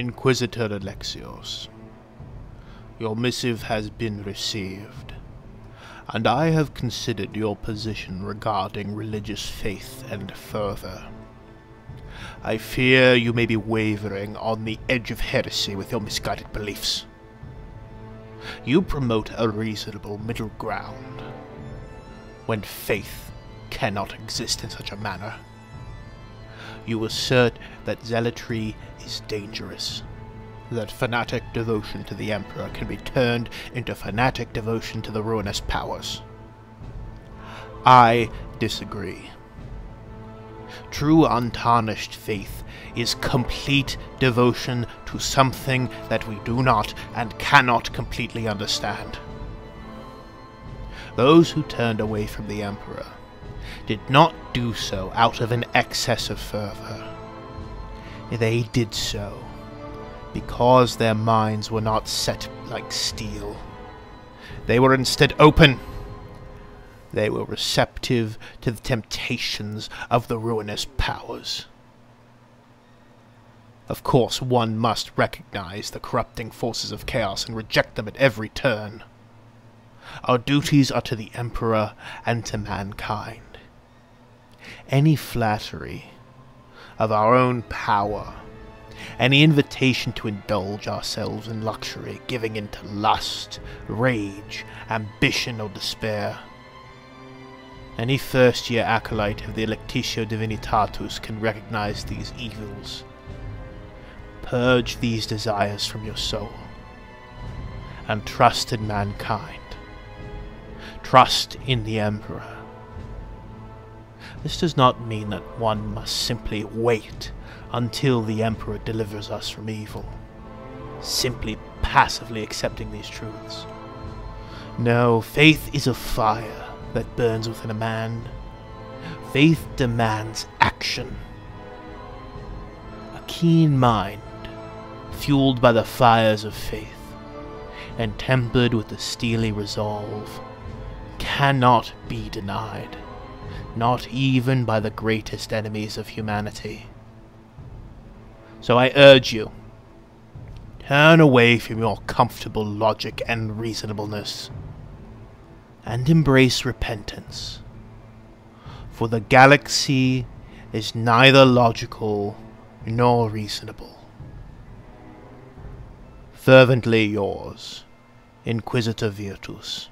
Inquisitor Alexios, your missive has been received, and I have considered your position regarding religious faith and fervor. I fear you may be wavering on the edge of heresy with your misguided beliefs. You promote a reasonable middle ground, when faith cannot exist in such a manner. You assert that zealotry is dangerous, that fanatic devotion to the Emperor can be turned into fanatic devotion to the ruinous powers. I disagree. True untarnished faith is complete devotion to something that we do not and cannot completely understand. Those who turned away from the Emperor did not do so out of an excess of fervor. They did so because their minds were not set like steel. They were instead open. They were receptive to the temptations of the ruinous powers. Of course, one must recognize the corrupting forces of chaos and reject them at every turn. Our duties are to the Emperor and to mankind. Any flattery of our own power, any invitation to indulge ourselves in luxury, giving in to lust, rage, ambition, or despair. Any first year acolyte of the Lectitio Divinitatus can recognize these evils. Purge these desires from your soul, and trust in mankind. Trust in the Emperor. This does not mean that one must simply wait until the Emperor delivers us from evil, simply passively accepting these truths. No, faith is a fire that burns within a man. Faith demands action. A keen mind, fueled by the fires of faith, and tempered with the steely resolve, cannot be denied, not even by the greatest enemies of humanity. So I urge you, turn away from your comfortable logic and reasonableness, and embrace repentance. For the galaxy is neither logical nor reasonable. Fervently yours, Inquisitor Virtus.